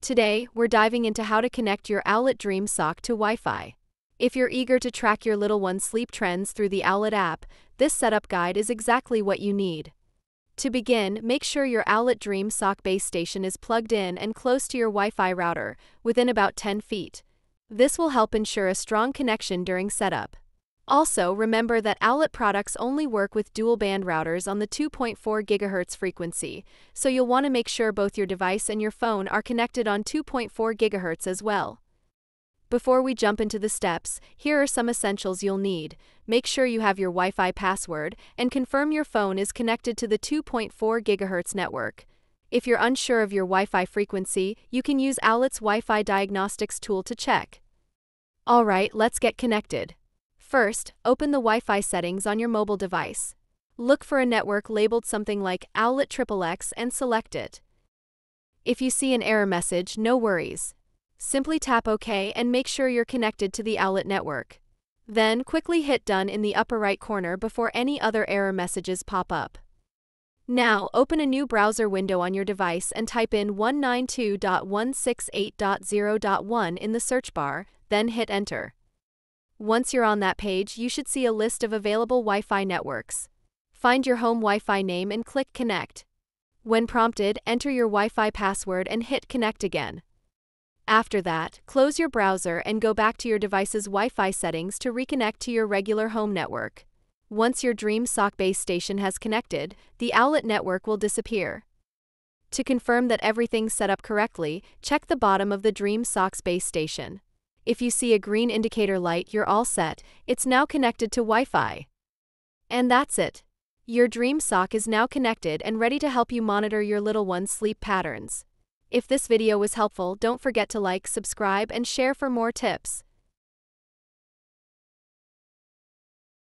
Today, we're diving into how to connect your Owlet Dream Sock to Wi Fi. If you're eager to track your little one's sleep trends through the Owlet app, this setup guide is exactly what you need. To begin, make sure your Owlet Dream Sock base station is plugged in and close to your Wi Fi router, within about 10 feet. This will help ensure a strong connection during setup. Also, remember that Owlet products only work with dual band routers on the 2.4 GHz frequency, so you'll want to make sure both your device and your phone are connected on 2.4 GHz as well. Before we jump into the steps, here are some essentials you'll need. Make sure you have your Wi Fi password and confirm your phone is connected to the 2.4 GHz network. If you're unsure of your Wi Fi frequency, you can use Owlet's Wi Fi diagnostics tool to check. Alright, let's get connected. First, open the Wi Fi settings on your mobile device. Look for a network labeled something like Owlet XXX and select it. If you see an error message, no worries. Simply tap OK and make sure you're connected to the Owlet network. Then, quickly hit Done in the upper right corner before any other error messages pop up. Now, open a new browser window on your device and type in 192.168.0.1 in the search bar, then hit Enter. Once you're on that page, you should see a list of available Wi Fi networks. Find your home Wi Fi name and click Connect. When prompted, enter your Wi Fi password and hit Connect again. After that, close your browser and go back to your device's Wi Fi settings to reconnect to your regular home network. Once your Dream Sock base station has connected, the Owlet network will disappear. To confirm that everything's set up correctly, check the bottom of the Dream Sock's base station. If you see a green indicator light, you're all set, it's now connected to Wi Fi. And that's it. Your Dream Sock is now connected and ready to help you monitor your little one's sleep patterns. If this video was helpful, don't forget to like, subscribe, and share for more tips.